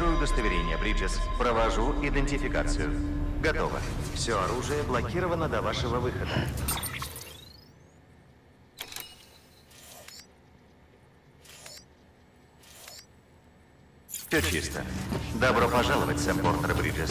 удостоверение, Бриджес. Провожу идентификацию. Готово. Все оружие блокировано до вашего выхода. Все чисто. Добро пожаловать, Сэм Портер Бриджес.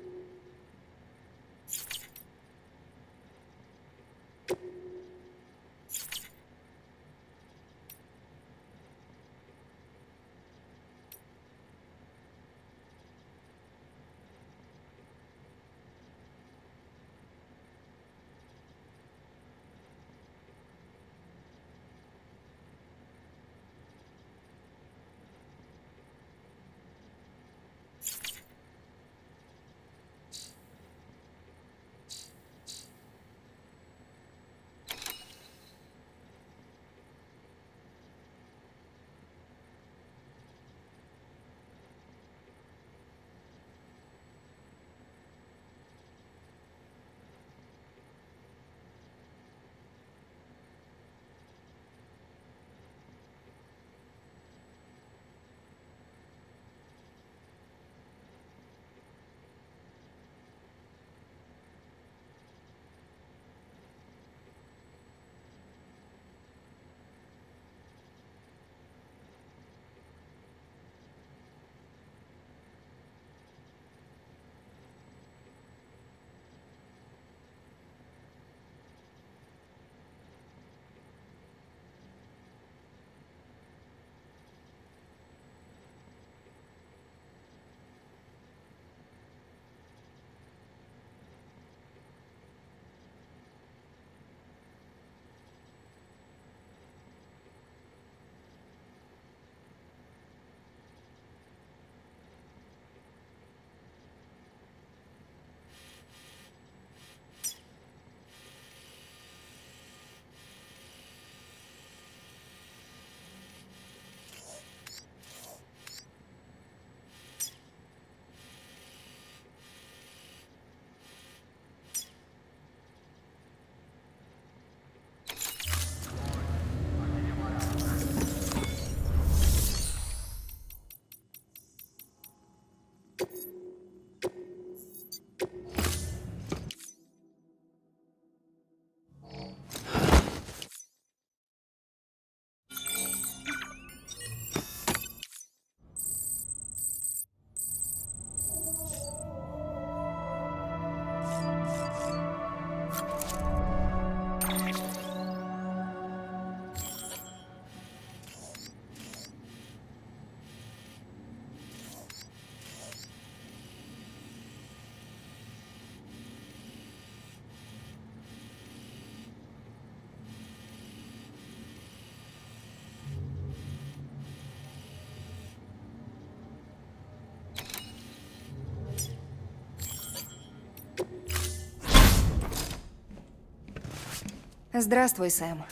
Здравствуй, Сэм.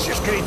Ты там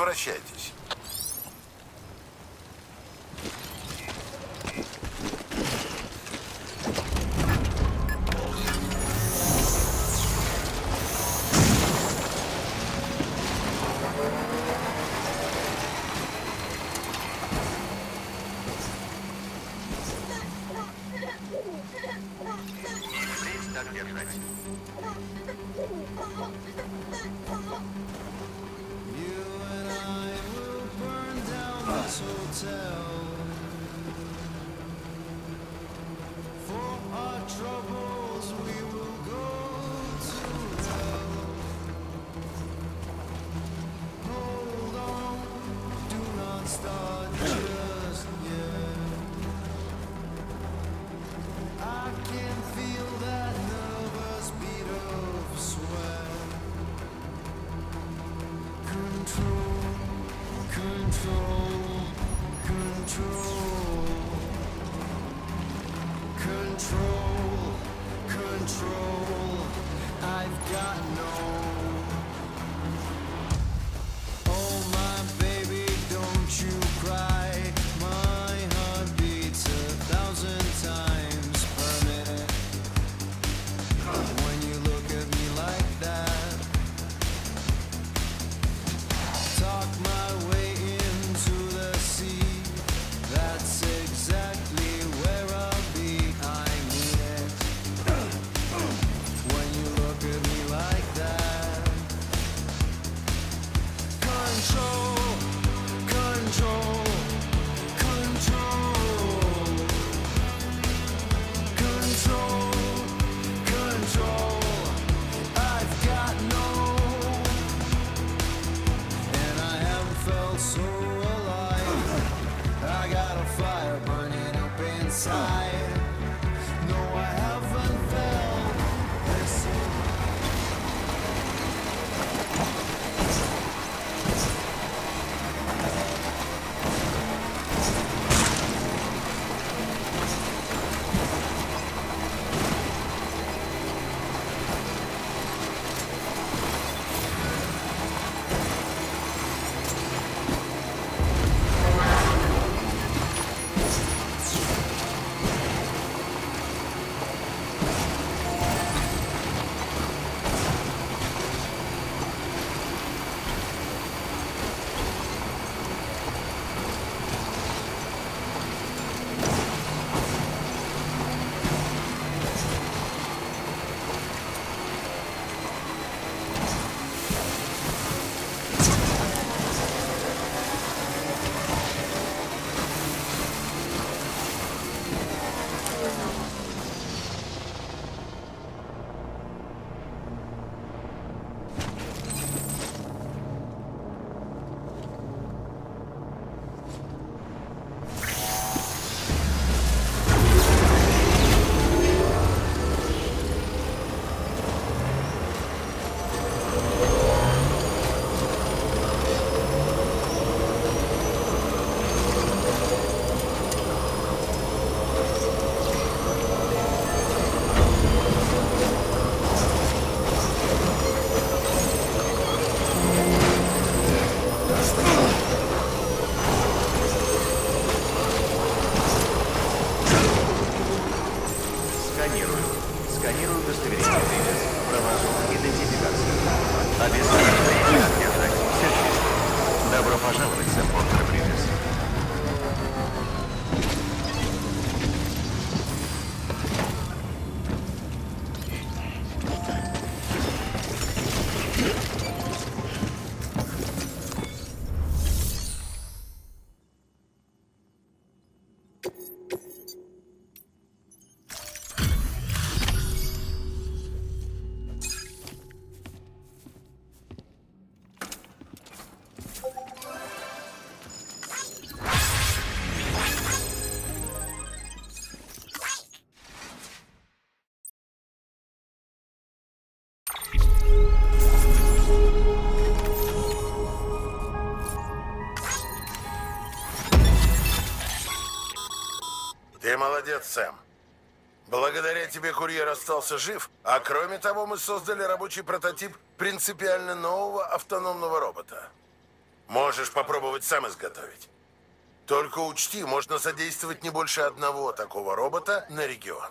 Возвращайтесь. Молодец, Сэм. Благодаря тебе курьер остался жив, а кроме того мы создали рабочий прототип принципиально нового автономного робота. Можешь попробовать сам изготовить. Только учти, можно задействовать не больше одного такого робота на регион.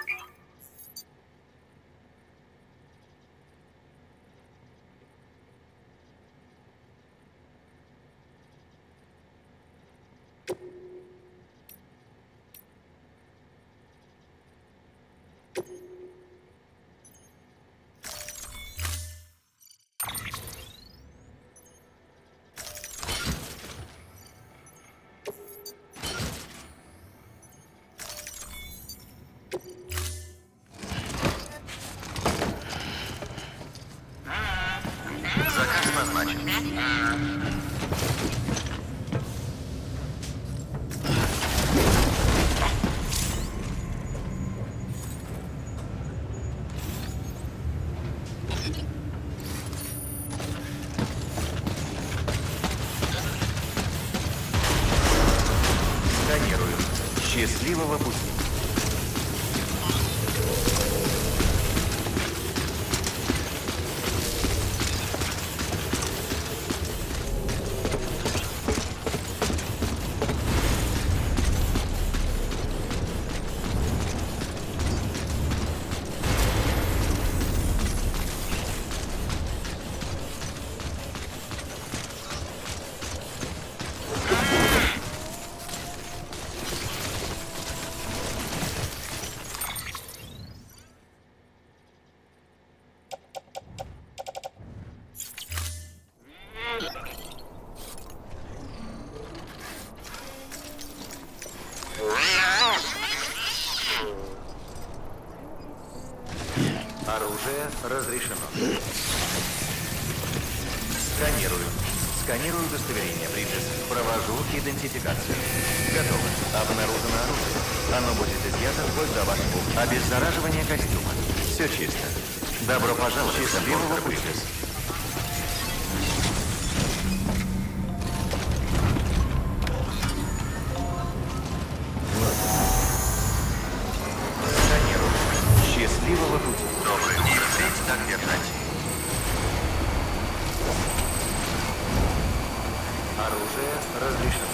Счастливого пути! Кирилла Ватутина. Добрый день. Так держать. Оружие разрешено.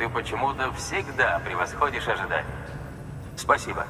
ты почему-то всегда превосходишь ожидания. Спасибо.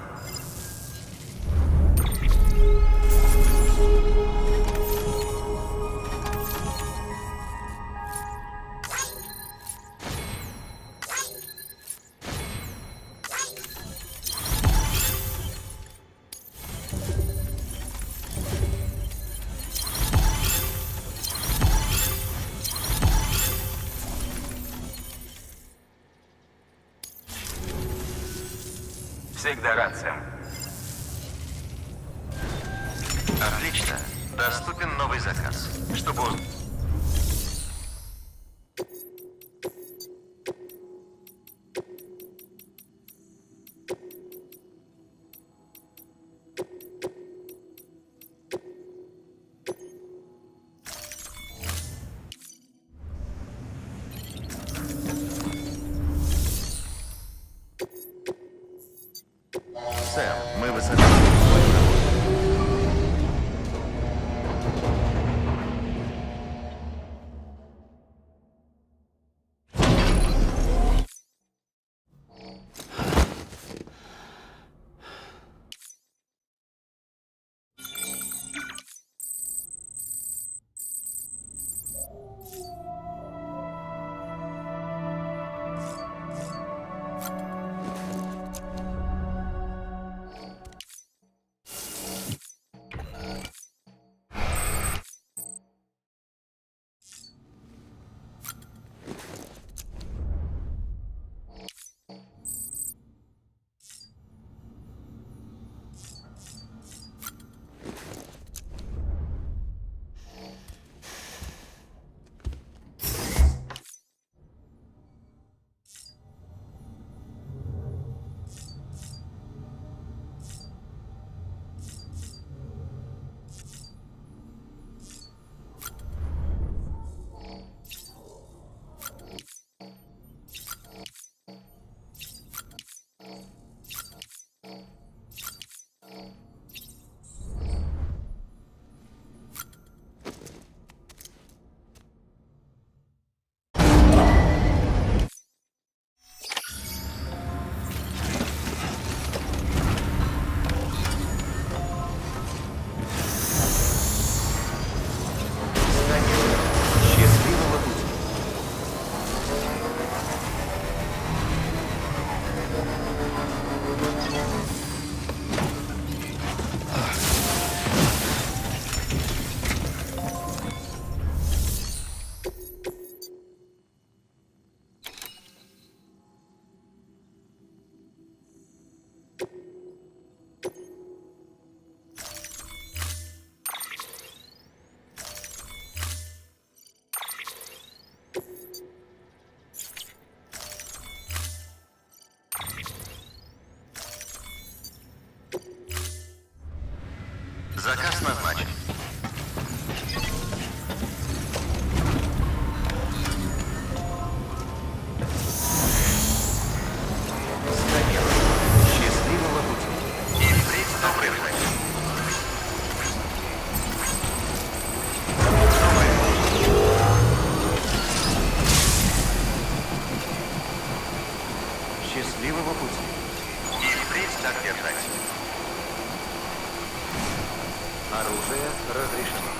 Оружие разрешено.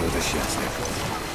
Буду счастлив.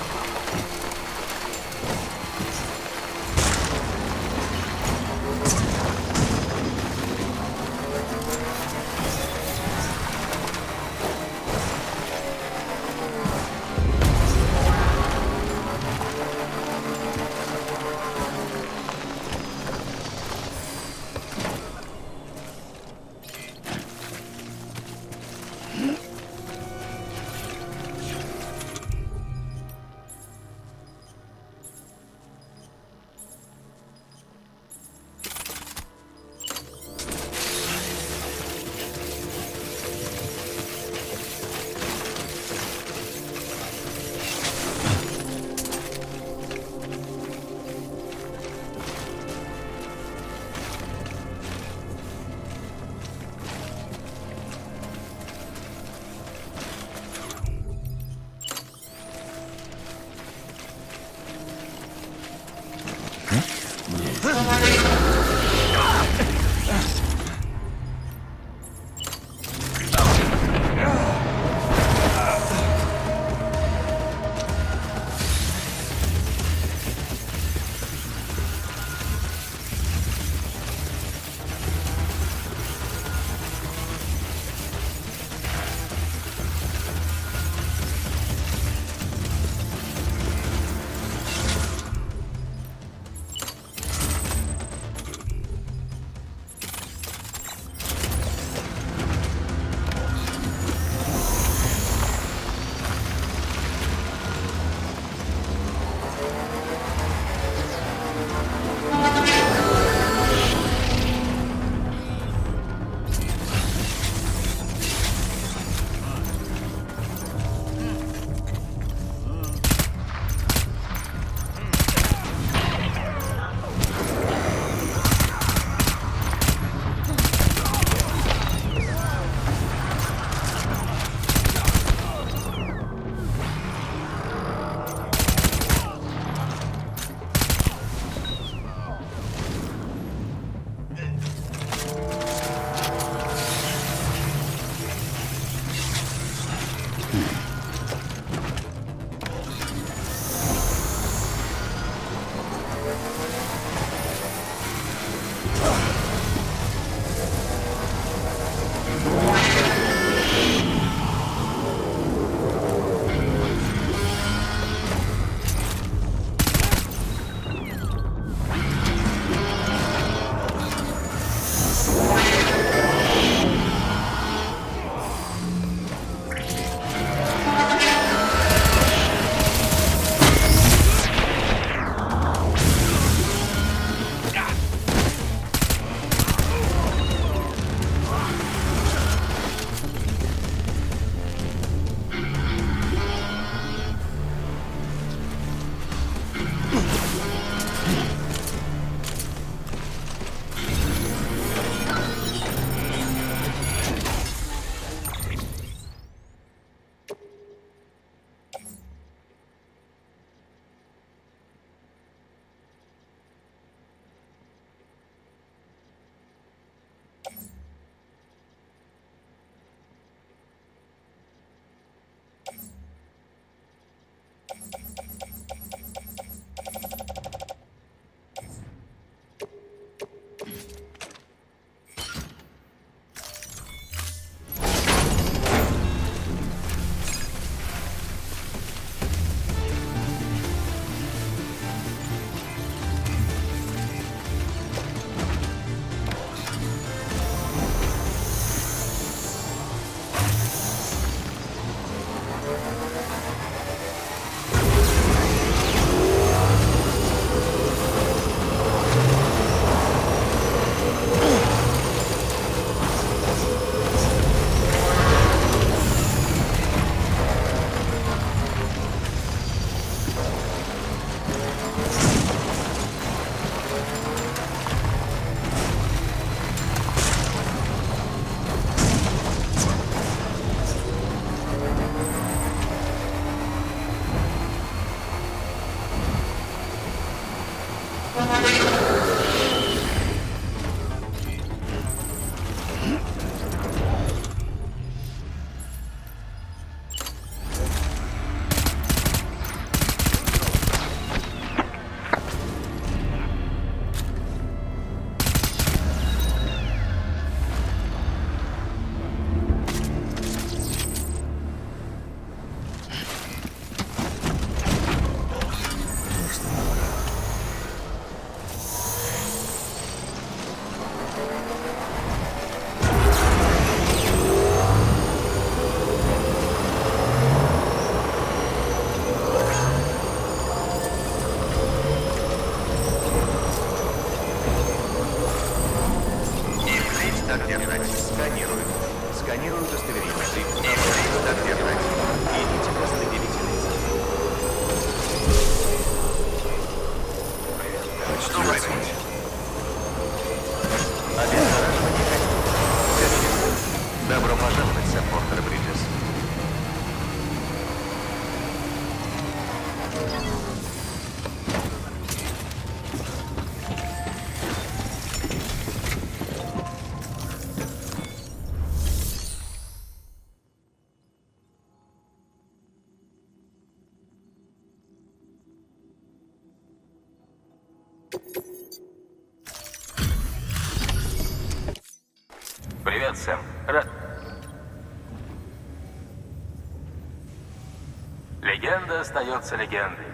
Остается легендой.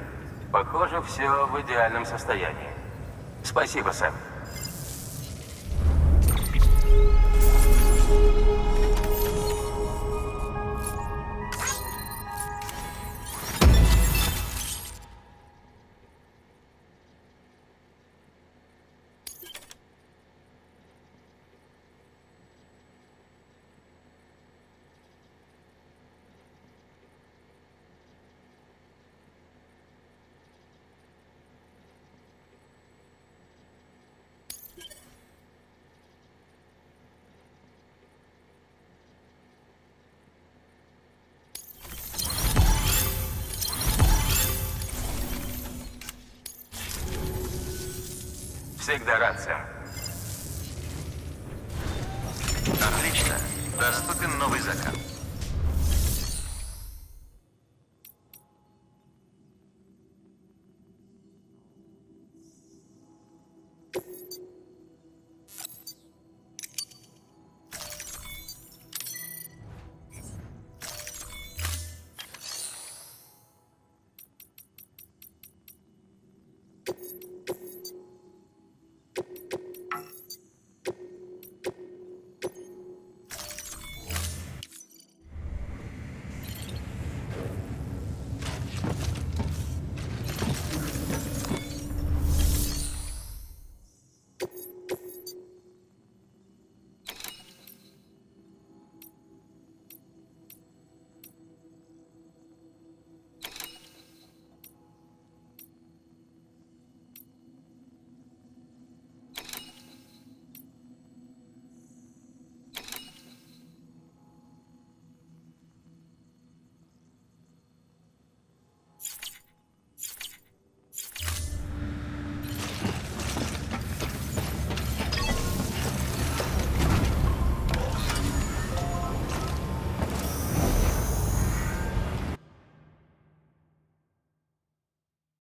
Похоже, все в идеальном состоянии. Спасибо, Сэм. Всегда рад, Сэм. Отлично. Доступен новый заказ.